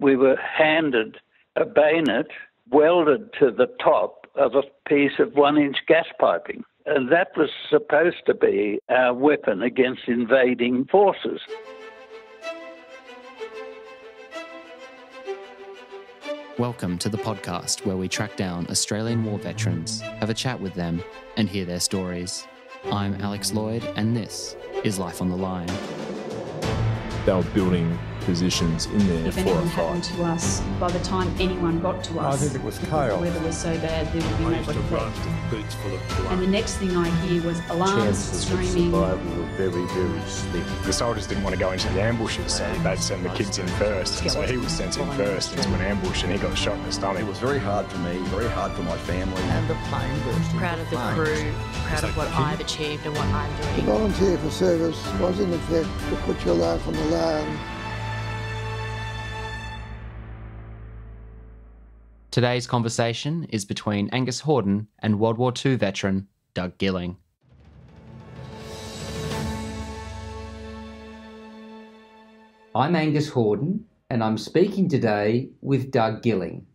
we were handed a bayonet welded to the top of a piece of one inch gas piping. And that was supposed to be our weapon against invading forces. Welcome to the podcast where we track down Australian war veterans, have a chat with them, and hear their stories. I'm Alex Lloyd, and this is Life on the Line. They were building positions in there if for anything a happened to us, by the time anyone got to us, I think it was the chaos. weather was so bad there would be I used to nobody run with boots full of And the next thing I hear was alarms, Chances of screaming. survival were very, very slim. The soldiers didn't want to go into the ambushes, so they'd send the kids in first. And so he was sent in first into an ambush and he got shot in the stomach. It was very hard for me, very hard for my family. And the plane burst into proud of the flames. crew, proud of what I've achieved and what I'm To doing. volunteer for service was in effect to put your life on the line. Today's conversation is between Angus Hordern and World War II veteran Doug Gilling. I'm Angus Hordern, and I'm speaking today with Doug Gilling.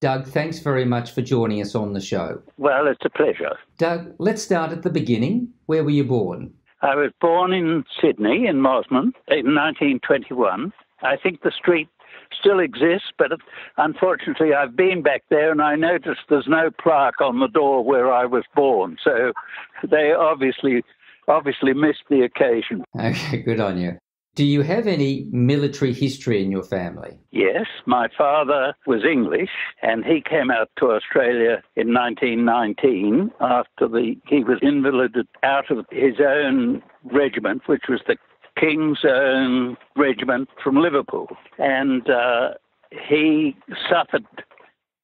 Doug, thanks very much for joining us on the show. Well, it's a pleasure. Doug, let's start at the beginning. Where were you born? I was born in Sydney, in Mosman, in 1921. I think the street still exists, but unfortunately I've been back there and I noticed there's no plaque on the door where I was born. So they obviously obviously missed the occasion. Okay, good on you. Do you have any military history in your family? Yes, my father was English and he came out to Australia in 1919 after the he was invalided out of his own regiment, which was the King's Own Regiment from Liverpool. And uh, he suffered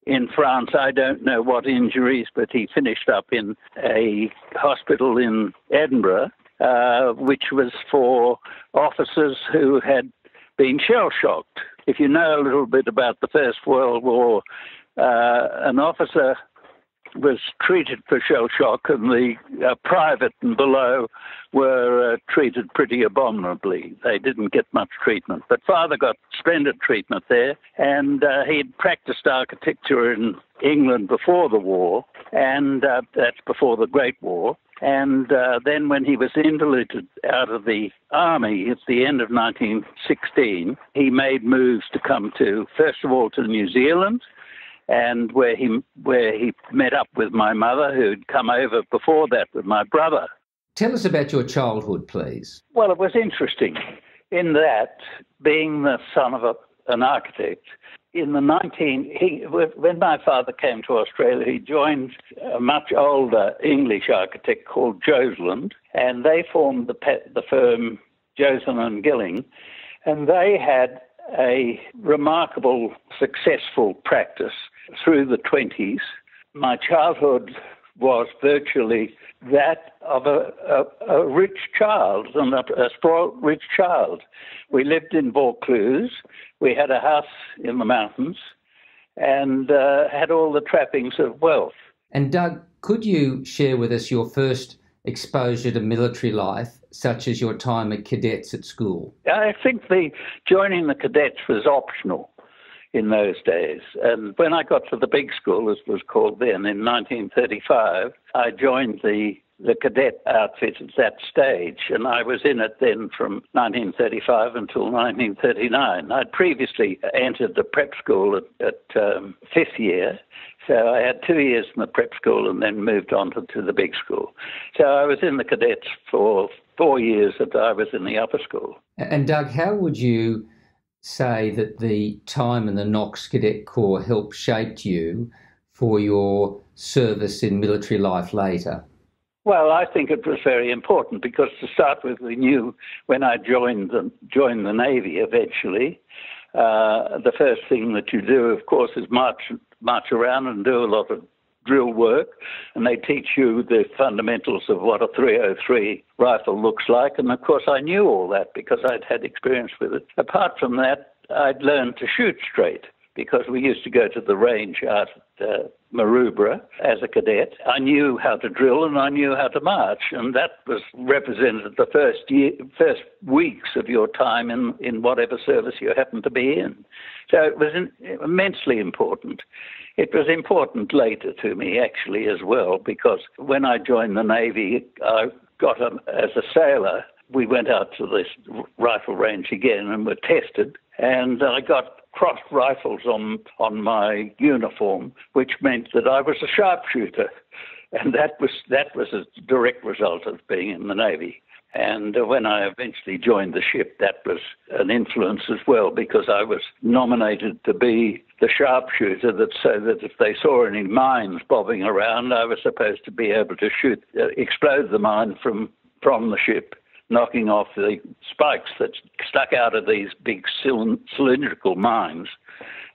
in France, I don't know what injuries, but he finished up in a hospital in Edinburgh, uh, which was for officers who had been shell shocked. If you know a little bit about the First World War, uh, an officer was treated for shell shock, and the uh, private and below were uh, treated pretty abominably. They didn't get much treatment. But father got splendid treatment there, and uh, he'd practiced architecture in England before the war, and uh, that's before the Great War. And uh, then, when he was invalided out of the army at the end of 1916, he made moves to come to, first of all, to New Zealand, and where he where he met up with my mother, who'd come over before that with my brother. Tell us about your childhood, please. Well, it was interesting in that being the son of a, an architect. In the 19, he, when my father came to Australia, he joined a much older English architect called Joseland, and they formed the, pe- the firm Joseland and Gilling, and they had a remarkable, successful practice through the 20s. My childhood was virtually that of a, a, a rich child, and a, a spoiled rich child. We lived in Vaucluse. We had a house in the mountains and uh, had all the trappings of wealth. And Doug, could you share with us your first exposure to military life, such as your time at cadets at school? I think the joining the cadets was optional in those days. And when I got to the big school, as it was called then, in 1935, I joined the the cadet outfit at that stage, and I was in it then from 1935 until 1939. I'd previously entered the prep school at, at um, fifth year, so I had two years in the prep school and then moved on to, to the big school. So I was in the cadets for four years that I was in the upper school. And Doug, how would you say that the time in the Knox Cadet Corps helped shape you for your service in military life later? Well, I think it was very important because to start with, we knew when I joined the, joined the Navy eventually, uh, the first thing that you do, of course, is march march around and do a lot of drill work, and they teach you the fundamentals of what a 303 rifle looks like. And of course, I knew all that because I'd had experience with it. Apart from that, I'd learned to shoot straight because we used to go to the range out at uh, Maroubra as a cadet. I knew how to drill and I knew how to march, and that was represented the first year, first weeks of your time in, in whatever service you happened to be in. So it was in, immensely important. It was important later to me, actually, as well, because when I joined the Navy, I got a, as a sailor. We went out to this rifle range again and were tested, and I got crossed rifles on on my uniform, which meant that I was a sharpshooter, and that was that was a direct result of being in the Navy. And when I eventually joined the ship, that was an influence as well because I was nominated to be the sharpshooter that so that if they saw any mines bobbing around, I was supposed to be able to shoot, uh, explode the mine from from the ship knocking off the spikes that stuck out of these big cylindrical mines.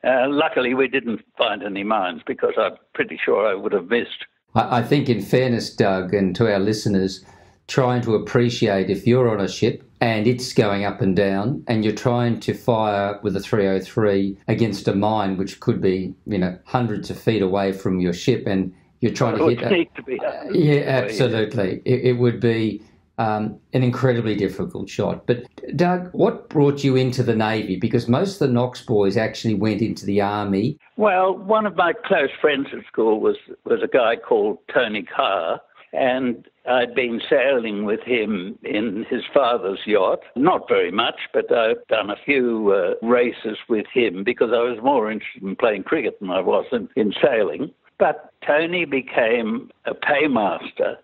Uh, luckily, we didn't find any mines because I'm pretty sure I would have missed. I think, in fairness, Doug, and to our listeners, trying to appreciate if you're on a ship and it's going up and down and you're trying to fire with a 303 against a mine which could be you know hundreds of feet away from your ship and you're trying to hit to uh, yeah absolutely it, it, would be um, an incredibly difficult shot. But Doug, what brought you into the Navy? Because most of the Knox boys actually went into the Army. Well, one of my close friends at school was was a guy called Tony Carr, and I'd been sailing with him in his father's yacht. Not very much, but I've done a few uh, races with him because I was more interested in playing cricket than I was in, in sailing. But Tony became a paymaster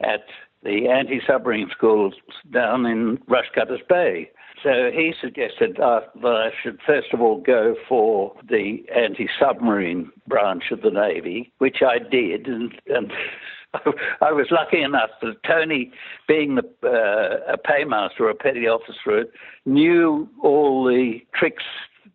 at the anti submarine schools down in Rushcutters Bay. So he suggested uh, that I should first of all go for the anti submarine branch of the Navy, which I did. And, and I was lucky enough that Tony, being the, uh, a paymaster, or a petty officer, knew all the tricks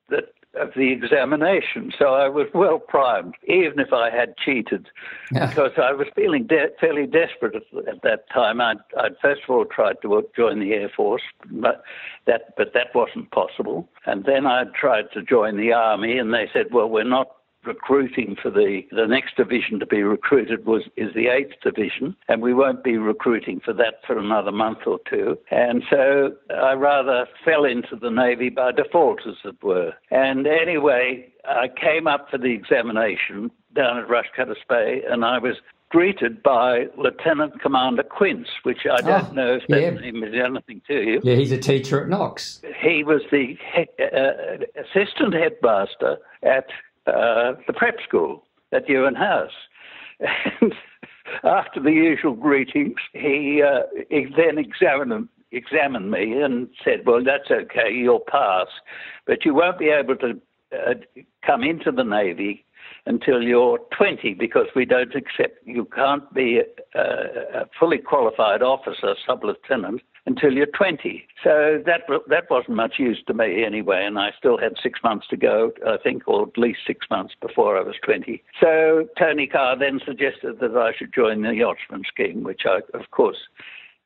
that of the examination. So I was well primed, even if I had cheated, yeah. because I was feeling de- fairly desperate at, at that time. I'd, I'd, first of all tried to join the Air Force, but that but that wasn't possible. And then I tried to join the Army, and they said, "Well, we're not recruiting for the the next division to be recruited was is the eighth division, and we won't be recruiting for that for another month or two. And so I rather fell into the navy by default, as it were. And anyway, I came up for the examination down at Rushcutters Bay, and I was greeted by Lieutenant Commander Quince, which I don't oh, know if that yeah. name is anything to you. Yeah, he's a teacher at Knox. He was the uh, assistant headmaster at uh, the prep school at Ewan House. And after the usual greetings, he, uh, he then examined, examined me and said, Well, that's okay, you'll pass, but you won't be able to uh, come into the Navy until you're 20 because we don't accept, you can't be a, a fully qualified officer, sub lieutenant, until you're 20. So that that wasn't much use to me anyway, and I still had six months to go, I think, or at least six months before I was 20. So Tony Carr then suggested that I should join the yachtsman scheme, which I, of course,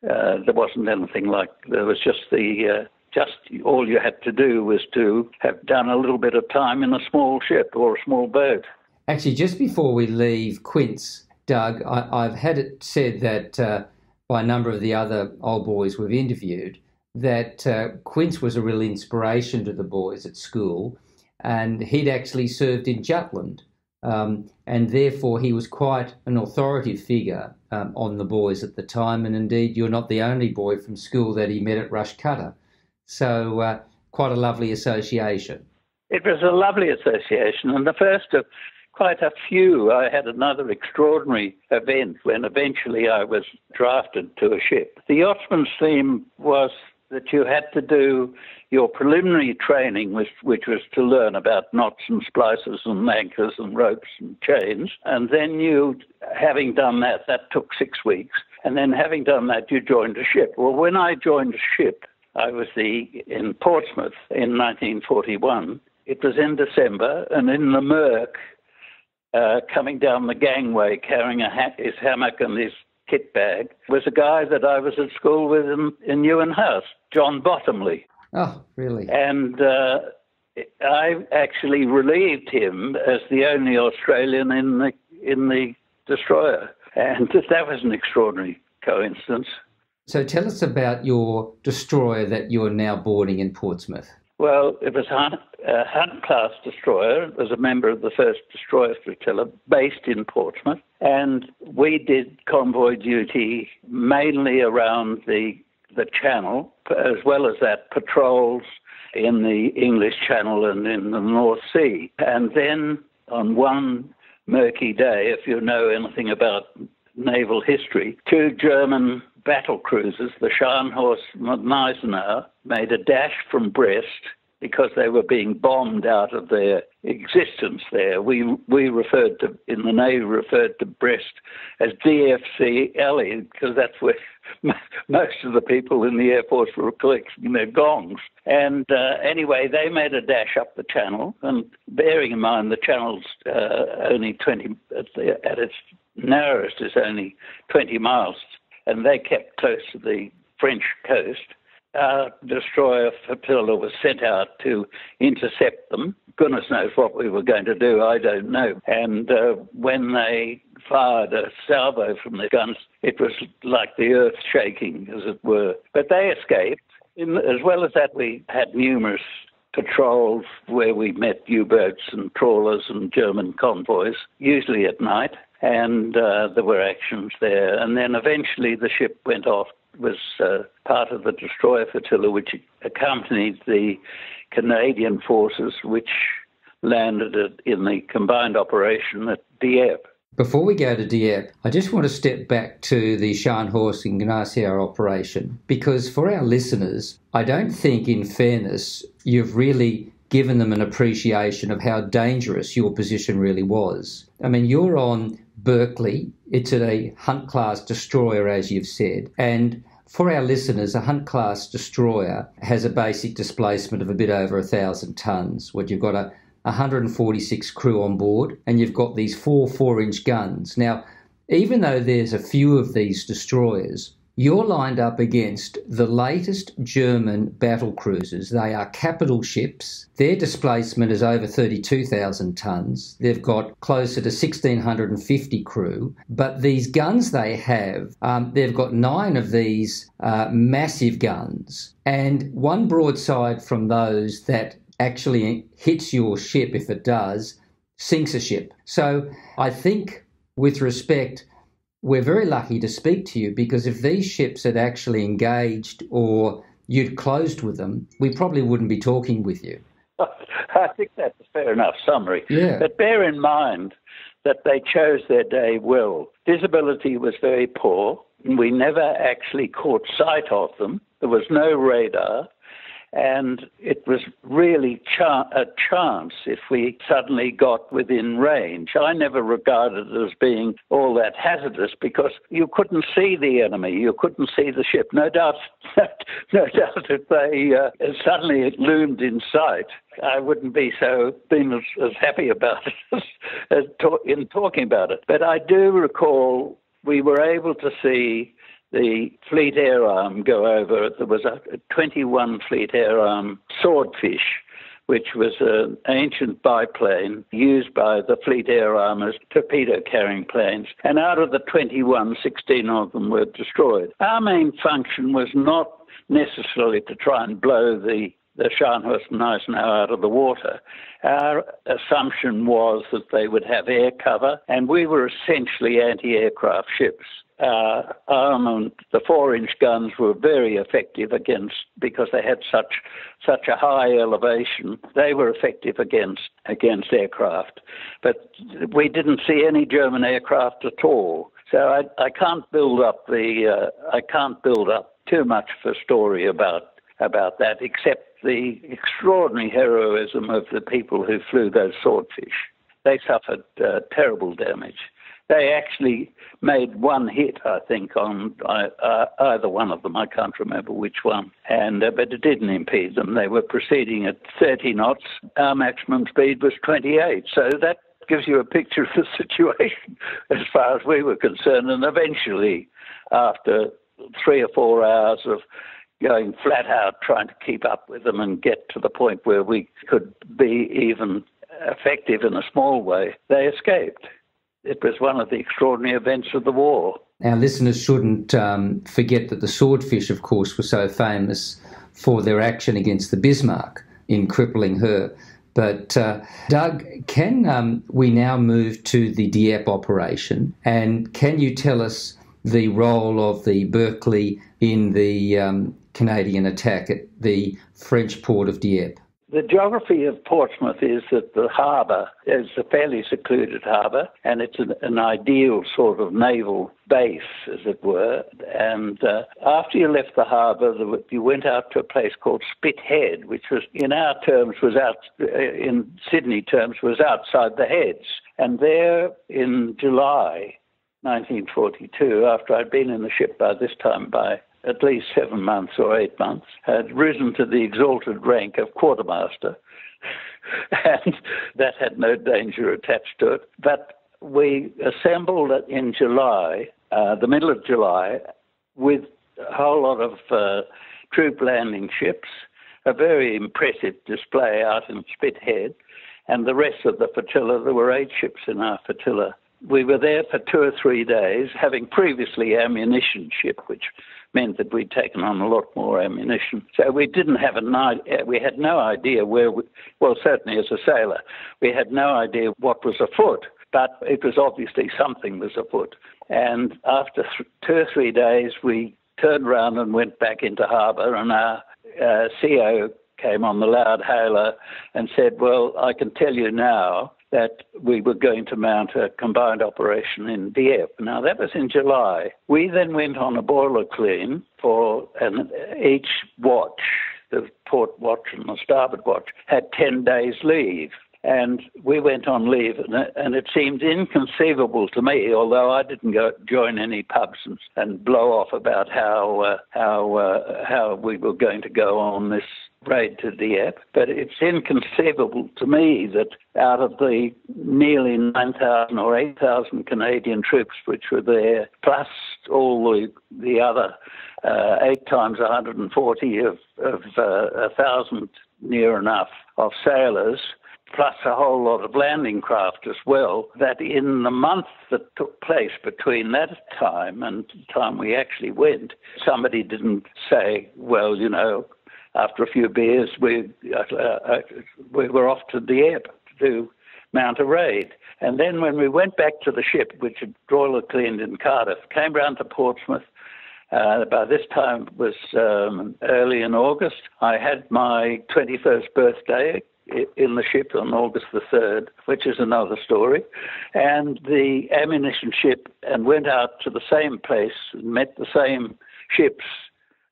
uh, there wasn't anything like. There was just the uh, just all you had to do was to have done a little bit of time in a small ship or a small boat. Actually, just before we leave Quince, Doug, I, have had it said that. Uh, by a number of the other old boys we've interviewed that uh, Quince was a real inspiration to the boys at school, and he'd actually served in Jutland, um, and therefore he was quite an authoritative figure um, on the boys at the time. And indeed, you're not the only boy from school that he met at Rushcutter, so uh, quite a lovely association. It was a lovely association, and the first of quite a few. I had another extraordinary event when eventually I was drafted to a ship. The yachtsman's theme was that you had to do your preliminary training, which, which was to learn about knots and splices and anchors and ropes and chains. And then you, having done that, that took six weeks. And then having done that, you joined a ship. Well, when I joined a ship, I was the in Portsmouth in 1941. It was in December, and in the murk, uh, coming down the gangway carrying a ha- his hammock and his kit bag was a guy that I was at school with in, in House, John Bottomley. Oh, really? And uh, I actually relieved him as the only Australian in the in the destroyer, and that was an extraordinary coincidence. So tell us about your destroyer that you're now boarding in Portsmouth. Well, it was a uh, Hunt class destroyer. It was a member of the first destroyer flotilla based in Portsmouth. And we did convoy duty mainly around the, the channel, as well as that, patrols in the English Channel and in the North Sea. And then on one murky day, if you know anything about naval history, two German battle cruisers, the Scharnhorst and Gneisenau, made a dash from Brest because they were being bombed out of their existence there. We we referred to in the Navy referred to Brest as DFC Alley because that's where most of the people in the Air Force were collecting their gongs. And uh, anyway, they made a dash up the channel, and bearing in mind the channel's uh, only 20 at, the, at its narrowest is only 20 miles, and they kept close to the French coast our destroyer flotilla was sent out to intercept them. Goodness knows what we were going to do, I don't know. And uh, when they fired a salvo from the guns, it was like the earth shaking, as it were. But they escaped. In, as well as that, we had numerous patrols where we met U boats and trawlers and German convoys, usually at night, and uh, there were actions there. And then eventually the ship went off was uh, part of the destroyer flotilla which accompanied the Canadian forces which landed in the combined operation at Dieppe. Before we go to Dieppe, I just want to step back to the Scharnhorst and Gneisenau operation because for our listeners, I don't think, in fairness, you've really given them an appreciation of how dangerous your position really was. I mean, you're on Berkeley. It's a Hunt class destroyer, as you've said. And for our listeners, a Hunt class destroyer has a basic displacement of a bit over a thousand tons. What you've got a 146 crew on board, and you've got these four four-inch guns. Now, even though there's a few of these destroyers, you're lined up against the latest German battle cruisers. They are capital ships. Their displacement is over 32,000 tonnes. They've got closer to 1,650 crew. But these guns they have, um, they've got nine of these uh, massive guns. And one broadside from those that actually hits your ship, if it does, sinks a ship. So I think, with respect, we're very lucky to speak to you because if these ships had actually engaged or you'd closed with them, we probably wouldn't be talking with you. I think that's a fair enough summary. Yeah. But bear in mind that they chose their day well. Visibility was very poor. We never actually caught sight of them. There was no radar and it was really a chance if we suddenly got within range. I never regarded it as being all that hazardous because you couldn't see the enemy, you couldn't see the ship. No doubt, no doubt, if they uh, suddenly it loomed in sight, I wouldn't be so been as, as happy about it as, as in talking about it. But I do recall we were able to see the Fleet Air Arm go over. There was a 21 Fleet Air Arm swordfish, which was an ancient biplane used by the Fleet Air Arm as torpedo carrying planes. And out of the 21, 16 of them were destroyed. Our main function was not necessarily to try and blow the the Scharnhorst and Gneisenau out of the water. Our assumption was that they would have air cover, and we were essentially anti aircraft ships uh, armament, the four-inch guns were very effective against because they had such such a high elevation. They were effective against against aircraft, but we didn't see any German aircraft at all. So I, I can't build up the uh, I can't build up too much of a story about about that, except the extraordinary heroism of the people who flew those swordfish. They suffered uh, terrible damage they actually made one hit, I think, on uh, either one of them. I can't remember which one. And uh, but it didn't impede them. They were proceeding at 30 knots. Our maximum speed was 28. So that gives you a picture of the situation as far as we were concerned. And eventually, after three or four hours of going flat out trying to keep up with them and get to the point where we could be even effective in a small way, they escaped. It was one of the extraordinary events of the war. Our listeners shouldn't um, forget that the swordfish, of course, were so famous for their action against the Bismarck in crippling her. But uh, Doug, can um, we now move to the Dieppe operation? And can you tell us the role of the Berkeley in the um, Canadian attack at the French port of Dieppe? The geography of Portsmouth is that the harbour is a fairly secluded harbour and it's an, an, ideal sort of naval base, as it were. And uh, after you left the harbour, you went out to a place called Spithead, which was, in our terms, was out, uh, in Sydney terms, was outside the heads. And there in July 1942, after I'd been in the ship by this time by at least seven months or eight months, had risen to the exalted rank of quartermaster. and that had no danger attached to it. But we assembled in July, uh, the middle of July, with a whole lot of uh, troop landing ships, a very impressive display out in Spithead, and the rest of the flotilla. There were eight ships in our flotilla. We were there for two or three days, having previously ammunition ship, which meant that we'd taken on a lot more ammunition. So we didn't have an idea, we had no idea where, we, well, certainly as a sailor, we had no idea what was afoot, but it was obviously something was afoot. And after th- two or three days, we turned around and went back into harbour, and our uh, CO came on the loud hailer and said, Well, I can tell you now that we were going to mount a combined operation in Dieppe. Now, that was in July. We then went on a boiler clean for an, each watch, the port watch and the starboard watch, had 10 days leave. And we went on leave, and it, and it seemed inconceivable to me, although I didn't go join any pubs and, and blow off about how uh, how uh, how we were going to go on this raid to Dieppe. But it's inconceivable to me that out of the nearly 9,000 or 8,000 Canadian troops which were there, plus all the, the other uh, eight times 140 of, of uh, 1,000 near enough of sailors, plus a whole lot of landing craft as well, that in the month that took place between that time and the time we actually went, somebody didn't say, well, you know, after a few beers, we, uh, uh, we were off to the Dieppe to mount a raid. And then when we went back to the ship, which had broiler cleaned in Cardiff, came round to Portsmouth, uh, by this time it was um, early in August. I had my 21st birthday in the ship on August the 3rd, which is another story, and the ammunition ship and went out to the same place and met the same ships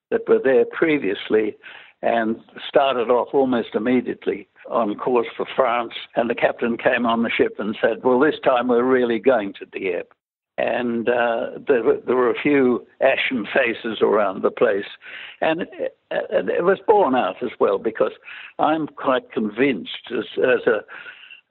that were there previously and started off almost immediately on course for France. And the captain came on the ship and said, Well, this time we're really going to Dieppe. And uh, there, were, there, were a few ashen faces around the place. And it, it was borne out as well because I'm quite convinced, as, as a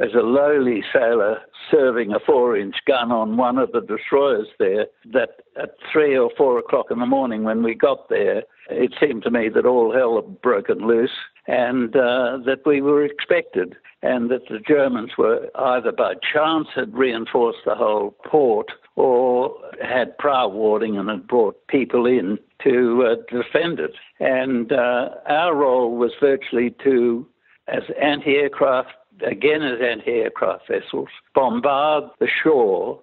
as a lowly sailor serving a four inch gun on one of the destroyers there, that at three or four o'clock in the morning when we got there, it seemed to me that all hell had broken loose and uh, that we were expected, and that the Germans were either by chance had reinforced the whole port or had prow warding and had brought people in to uh, defend it. And uh, our role was virtually to, as anti aircraft, again as anti aircraft vessels, bombard the shore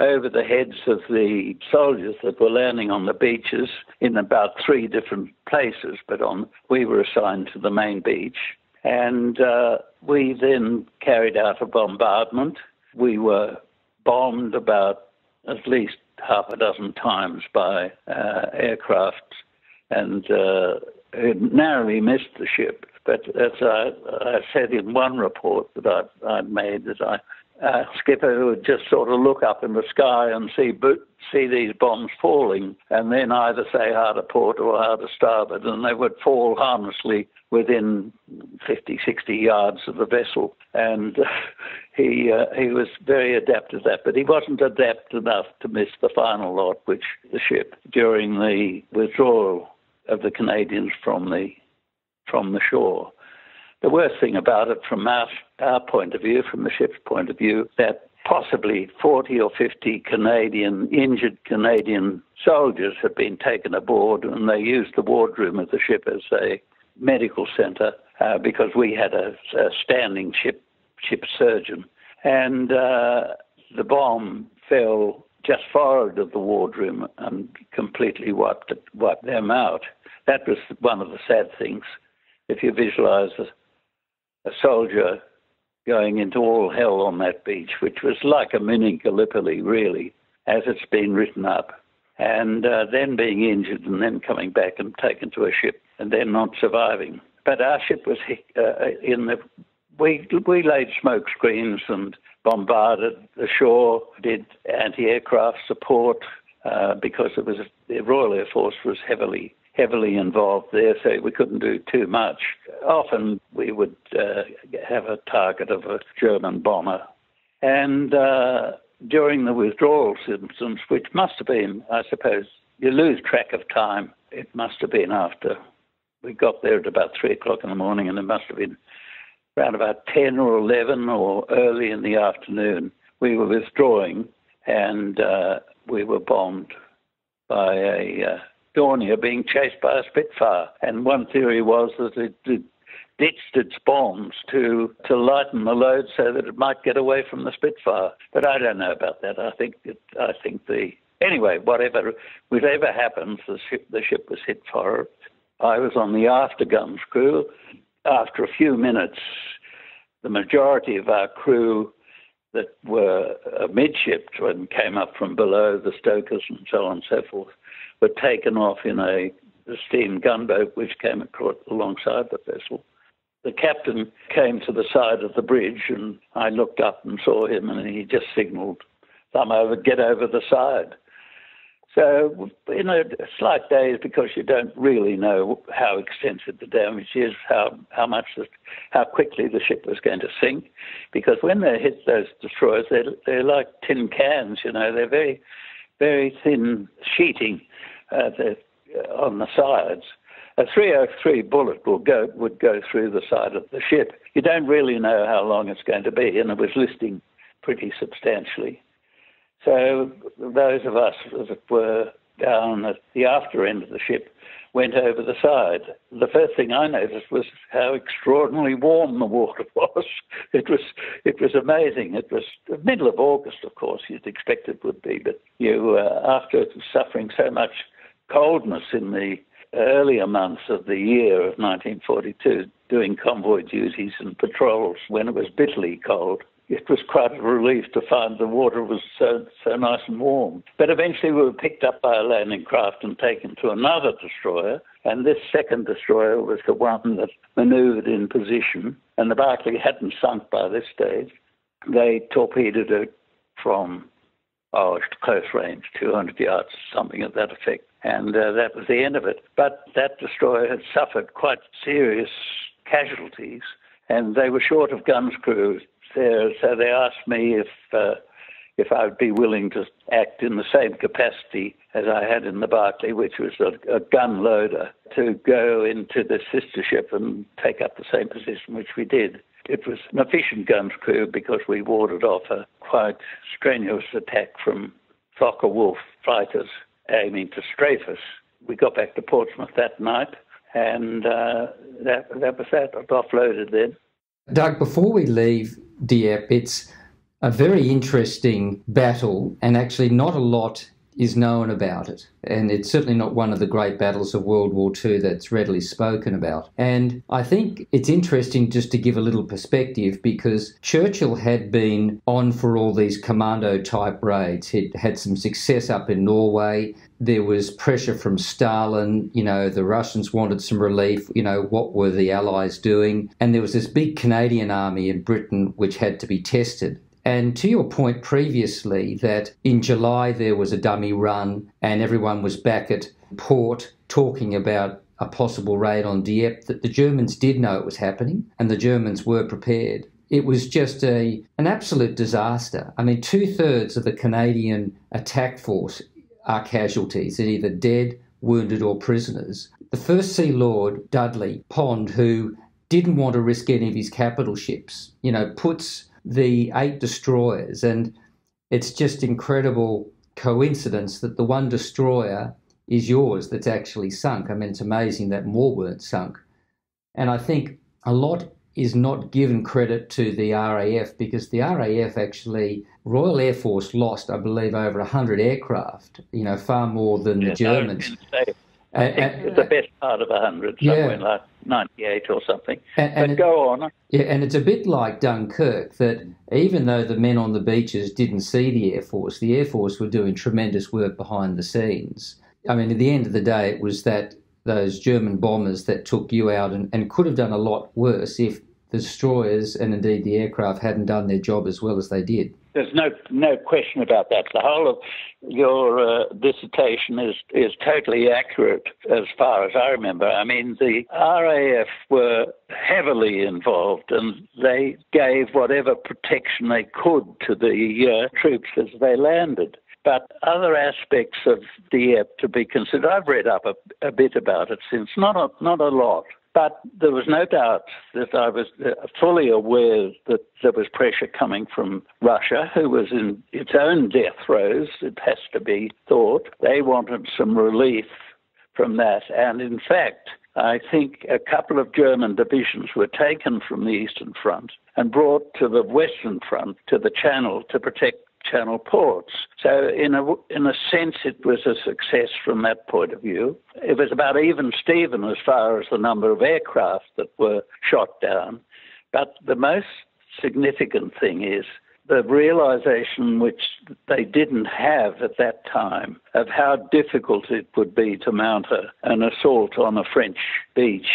over the heads of the soldiers that were landing on the beaches in about three different places, but on we were assigned to the main beach. And uh, we then carried out a bombardment. We were bombed about at least half a dozen times by uh, aircraft and uh, narrowly missed the ship. But as I, I said in one report that I, I made, that I uh, skipper would just sort of look up in the sky and see see these bombs falling, and then either say hard a port or hard a starboard, and they would fall harmlessly within 50, 60 yards of the vessel. And uh, he uh, he was very adept at that, but he wasn't adept enough to miss the final lot, which the ship during the withdrawal of the Canadians from the from the shore. The worst thing about it, from our, our point of view, from the ship's point of view, that possibly 40 or 50 Canadian, injured Canadian soldiers had been taken aboard and they used the wardroom of the ship as a medical centre uh, because we had a, a, standing ship, ship surgeon. And uh, the bomb fell just forward of the wardroom and completely wiped, it, wiped them out. That was one of the sad things. If you visualize a, soldier going into all hell on that beach, which was like a mini Gallipoli, really, as it's been written up, and uh, then being injured and then coming back and taken to a ship and then not surviving. But our ship was uh, in the. We, we laid smoke screens and bombarded the shore, did anti aircraft support uh, because it was the Royal Air Force was heavily heavily involved there, so we couldn't do too much. Often we would uh, have a target of a German bomber. And uh, during the withdrawal symptoms, which must have been, I suppose, you lose track of time. It must have been after we got there at about three o'clock in the morning, and it must have been around about 10 or 11 or early in the afternoon. We were withdrawing and uh, we were bombed by a uh, Dornier being chased by a Spitfire. And one theory was that it, it ditched its bombs to, to lighten the load so that it might get away from the Spitfire. But I don't know about that. I think it, I think the anyway, whatever whatever happens, the ship the ship was hit forward. I was on the afterguns crew. After a few minutes, the majority of our crew that were amidships and came up from below, the stokers and so on and so forth, were taken off in a steam gunboat which came across alongside the vessel. The captain came to the side of the bridge and I looked up and saw him and he just signalled, thumb over, get over the side. So, in a slight daze because you don't really know how extensive the damage is, how, how much, the, how quickly the ship was going to sink. Because when they hit those destroyers, they're, they're like tin cans, you know, they're very, very thin sheeting uh, on the sides. A 303 bullet will go, would go through the side of the ship. You don't really know how long it's going to be, and it was listing pretty substantially. So those of us that were down at the after end of the ship went over the side. The first thing I noticed was how extraordinarily warm the water was. It was it was amazing. It was the middle of August, of course. You'd expect it would be, but you uh, after suffering so much coldness in the earlier months of the year of 1942, doing convoy duties and patrols when it was bitterly cold, it was quite a relief to find the water was so, so nice and warm. But eventually we were picked up by a landing craft and taken to another destroyer. And this second destroyer was the one that manoeuvred in position. And the Berkeley hadn't sunk by this stage. They torpedoed it from oh, close range, 200 yards, something of that effect. And uh, that was the end of it. But that destroyer had suffered quite serious casualties, and they were short of guns crews there. So they asked me if uh, if I would be willing to act in the same capacity as I had in the Berkeley, which was a, a gun loader, to go into the sister ship and take up the same position, which we did. It was an efficient guns crew because we warded off a quite strenuous attack from Focke-Wulf fighters aiming to strafe us. We got back to Portsmouth that night, and uh, that, that was that. I offloaded then. Doug, before we leave Dieppe, it's a very interesting battle, and actually, not a lot is known about it. And it's certainly not one of the great battles of World War II that's readily spoken about. And I think it's interesting just to give a little perspective because Churchill had been on for all these commando type raids. He'd had some success up in Norway. There was pressure from Stalin. You know, the Russians wanted some relief. You know, what were the Allies doing? And there was this big Canadian army in Britain which had to be tested. And to your point previously, that in July there was a dummy run and everyone was back at port talking about a possible raid on Dieppe, that the Germans did know it was happening and the Germans were prepared. It was just a an absolute disaster. I mean, two thirds of the Canadian attack force are casualties. They're either dead wounded or prisoners. The First Sea Lord, Dudley Pound, who didn't want to risk any of his capital ships, you know, puts the eight destroyers, and it's just incredible coincidence that the one destroyer is yours that's actually sunk. I mean, it's amazing that more weren't sunk. And I think a lot is not given credit to the RAF because the RAF actually, Royal Air Force lost, I believe, over 100 aircraft, you know, far more than the Germans. I think the best part of 100, somewhere yeah. like 98 or something. And, and but go on. Yeah, and it's a bit like Dunkirk that even though the men on the beaches didn't see the Air Force, the Air Force were doing tremendous work behind the scenes. I mean, at the end of the day, it was that those German bombers that took you out and, and could have done a lot worse if the destroyers and indeed the aircraft hadn't done their job as well as they did. There's no no question about that. The whole of your uh, dissertation is is totally accurate as far as I remember. I mean, the RAF were heavily involved, and they gave whatever protection they could to the uh, troops as they landed. But other aspects of the Dieppe to be considered. I've read up a, a bit about it since, not a, not a lot. But there was no doubt that I was uh, fully aware that there was pressure coming from Russia, who was in its own death throes, it has to be thought. They wanted some relief from that. And in fact, I think a couple of German divisions were taken from the Eastern Front and brought to the Western Front, to the Channel, to protect channel ports. So, in a, in a sense, it was a success from that point of view. It was about even Stephen as far as the number of aircraft that were shot down. But the most significant thing is the realization which they didn't have at that time of how difficult it would be to mount a, an assault on a French beach.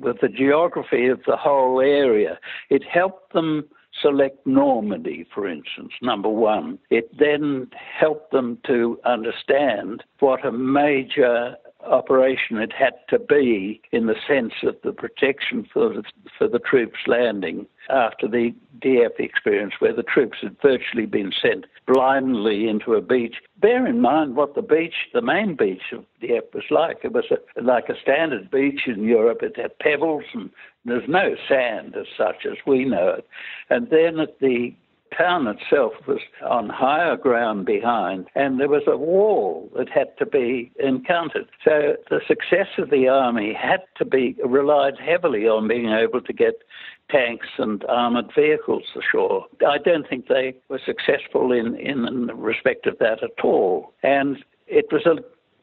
With the geography of the whole area, it helped them select Normandy, for instance, number one. It then helped them to understand what a major operation it had to be in the sense of the protection for the, for the troops landing after the Dieppe experience, where the troops had virtually been sent blindly into a beach. Bear in mind what the beach, the main beach of Dieppe was like. It was a, like a standard beach in Europe. It had pebbles and there's no sand as such as we know it. And then at the town itself was on higher ground behind, and there was a wall that had to be encountered. So the success of the army had to be relied heavily on being able to get tanks and armoured vehicles ashore. I don't think they were successful in, in respect of that at all. And it was a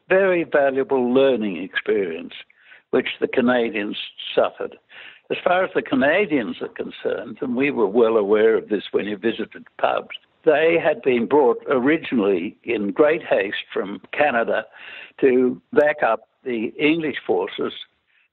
very valuable learning experience which the Canadians suffered. As far as the Canadians are concerned, and we were well aware of this when you visited pubs, they had been brought originally in great haste from Canada to back up the English forces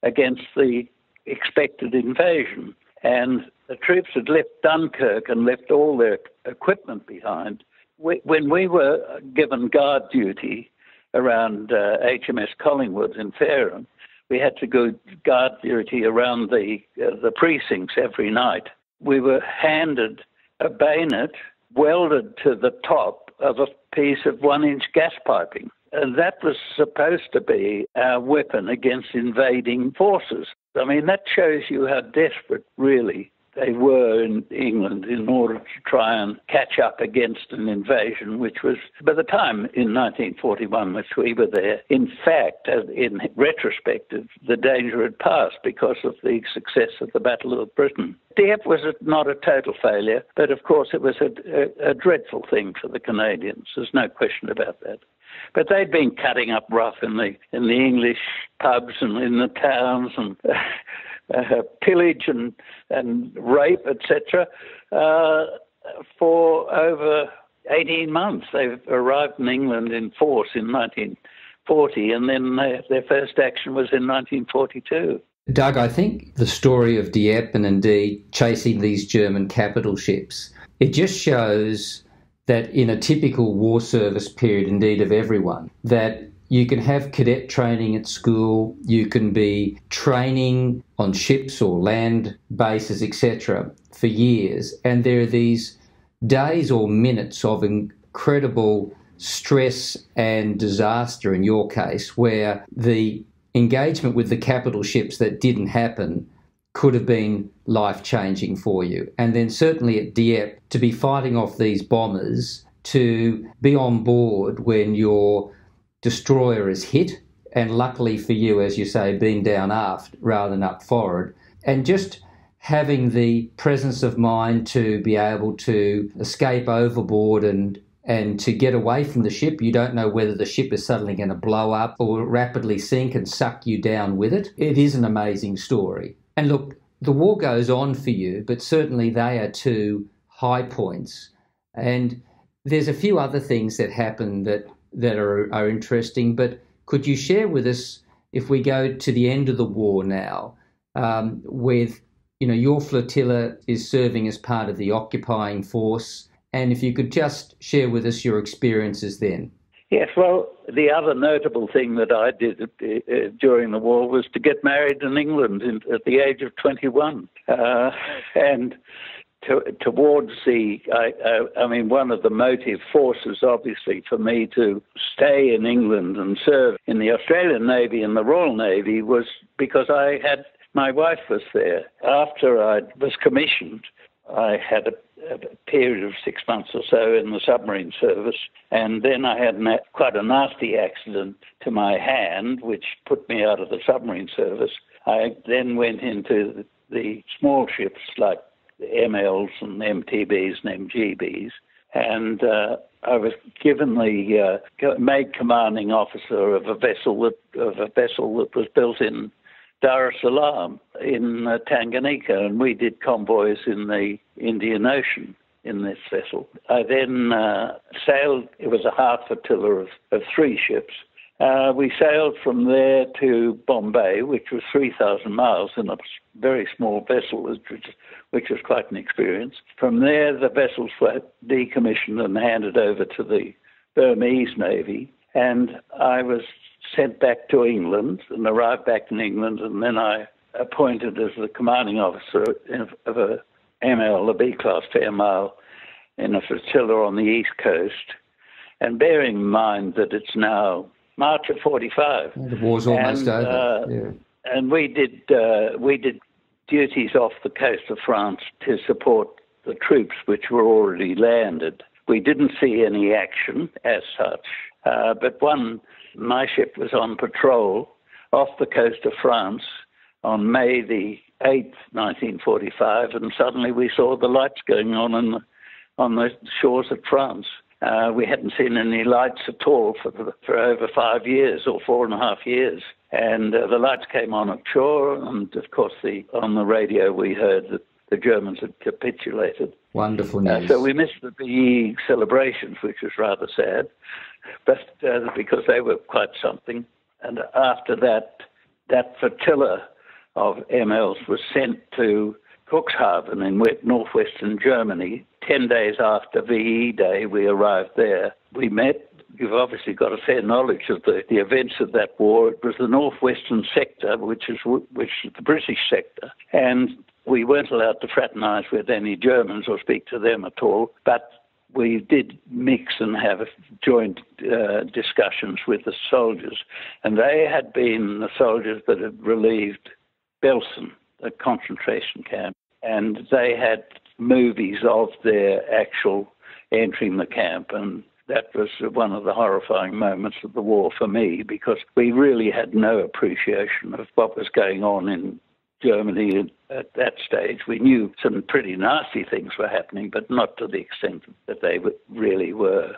against the expected invasion. And the troops had left Dunkirk and left all their equipment behind. when we were given guard duty around uh, HMS Collingwood in Fareham, we had to go guard duty around the uh, the precincts every night. We were handed a bayonet welded to the top of a piece of one-inch gas piping, and that was supposed to be our weapon against invading forces. I mean, that shows you how desperate, really, they were in England in order to try and catch up against an invasion, which was, by the time in 1941, which we were there, in fact, in retrospect, the danger had passed because of the success of the Battle of Britain. Dieppe was not a total failure, but of course it was a, a, a dreadful thing for the Canadians. There's no question about that. But they'd been cutting up rough in the in the English pubs and in the towns and uh, pillage and, and rape, etc., uh, for over 18 months. They arrived in England in force in 1940, and then they, their first action was in 1942. Doug, I think the story of Dieppe and indeed chasing these German capital ships, it just shows that in a typical war service period, indeed of everyone, that you can have cadet training at school, you can be training on ships or land bases, etc., for years, and there are these days or minutes of incredible stress and disaster in your case, where the engagement with the capital ships that didn't happen could have been life changing for you. And then, certainly at Dieppe, to be fighting off these bombers, to be on board when your destroyer is hit, and luckily for you, as you say, being down aft rather than up forward, and just having the presence of mind to be able to escape overboard and and to get away from the ship. You don't know whether the ship is suddenly going to blow up or rapidly sink and suck you down with it. It is an amazing story. And look, the war goes on for you, but certainly they are two high points. And there's a few other things that happen that that are, are interesting, but could you share with us if we go to the end of the war now, um, with you know your flotilla is serving as part of the occupying force, and if you could just share with us your experiences then. Yes, well, the other notable thing that I did uh, during the war was to get married in England in, at the age of 21. Uh, and to, towards the, I, I, I, mean, one of the motive forces, obviously, for me to stay in England and serve in the Australian Navy and the Royal Navy was because I had, my wife was there. After I was commissioned, I had a, a period of six months or so in the submarine service, and then I had na- quite a nasty accident to my hand, which put me out of the submarine service. I then went into the small ships like MLs and MTBs and MGBs. And uh, I was given the uh, made commanding officer of a vessel that of a vessel that was built in Dar es Salaam in uh, Tanganyika, and we did convoys in the Indian Ocean in this vessel. I then uh, sailed. It was a half flotilla of, of three ships uh, we sailed from there to Bombay, which was 3,000 miles in a very small vessel, which which was quite an experience. From there, the vessels were decommissioned and handed over to the Burmese Navy, and I was sent back to England and arrived back in England, and then I appointed as the commanding officer of a ML, a B-class Fairmile, in a flotilla on the east coast. And bearing in mind that it's now March of '45. The war's almost and, over. Uh, yeah. And we did uh, we did duties off the coast of France to support the troops which were already landed. We didn't see any action as such, uh, but one my ship was on patrol off the coast of France on May the 8th, 1945, and suddenly we saw the lights going on in the, on the shores of France. Uh, we hadn't seen any lights at all for, for over five years or four and a half years. And uh, the lights came on at shore, and of course, the, on the radio we heard that the Germans had capitulated. Wonderful news. Uh, so we missed the VE celebrations, which was rather sad, but uh, because they were quite something. And after that, that flotilla of MLs was sent to Cuxhaven in northwestern Germany. Ten days after VE Day, we arrived there. We met. You've obviously got a fair knowledge of the, the events of that war. It was the northwestern sector, which is which is the British sector, and we weren't allowed to fraternise with any Germans or speak to them at all. But we did mix and have joint uh, discussions with the soldiers, and they had been the soldiers that had relieved Belsen, the concentration camp and they had movies of their actual entering the camp and that was one of the horrifying moments of the war for me because we really had no appreciation of what was going on in Germany at that stage. We knew some pretty nasty things were happening, but not to the extent that they really were.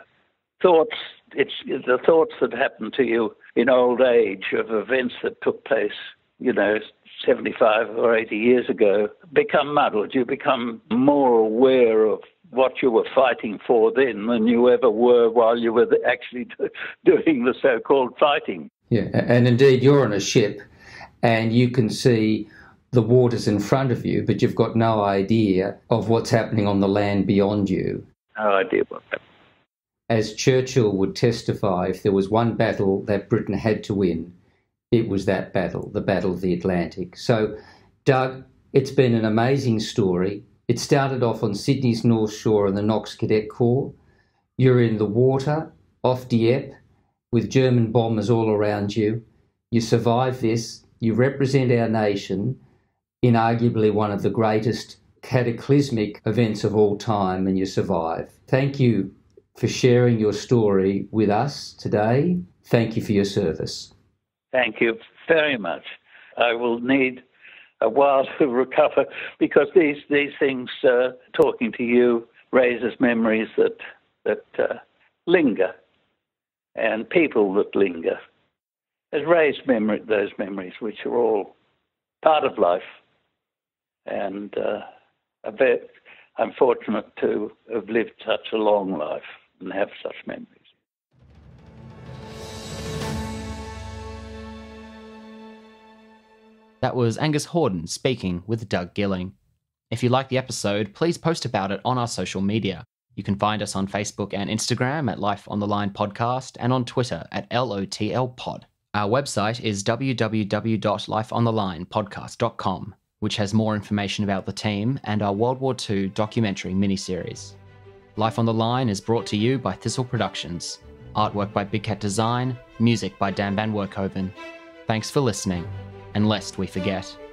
Thoughts, it's the thoughts that happen to you in old age of events that took place, you know, 75 or 80 years ago become muddled. You become more aware of what you were fighting for then than you ever were while you were actually doing the so called fighting. Yeah, and indeed, you're on a ship and you can see the waters in front of you, but you've got no idea of what's happening on the land beyond you. No idea what happened. As Churchill would testify, if there was one battle that Britain had to win, it was that battle, the Battle of the Atlantic. So, Doug, it's been an amazing story. It started off on Sydney's North Shore in the Knox Cadet Corps. You're in the water off Dieppe with German bombers all around you. You survive this. You represent our nation in arguably one of the greatest cataclysmic events of all time, and you survive. Thank you for sharing your story with us today. Thank you for your service. Thank you very much. I will need a while to recover because these these things, uh, talking to you, raises memories that that uh, linger, and people that linger. Has raised memory, those memories, which are all part of life, and uh, a bit. I'm fortunate to have lived such a long life and have such memories. That was Angus Hordern speaking with Doug Gilling. If you like the episode, please post about it on our social media. You can find us on Facebook and Instagram at Life on the Line Podcast and on Twitter at LOTL Pod. Our website is www.lifeonthelinepodcast.com, which has more information about the team and our World War II documentary miniseries. Life on the Line is brought to you by Thistle Productions. Artwork by Big Cat Design, music by Dan Van Werkhoven. Thanks for listening, and lest we forget.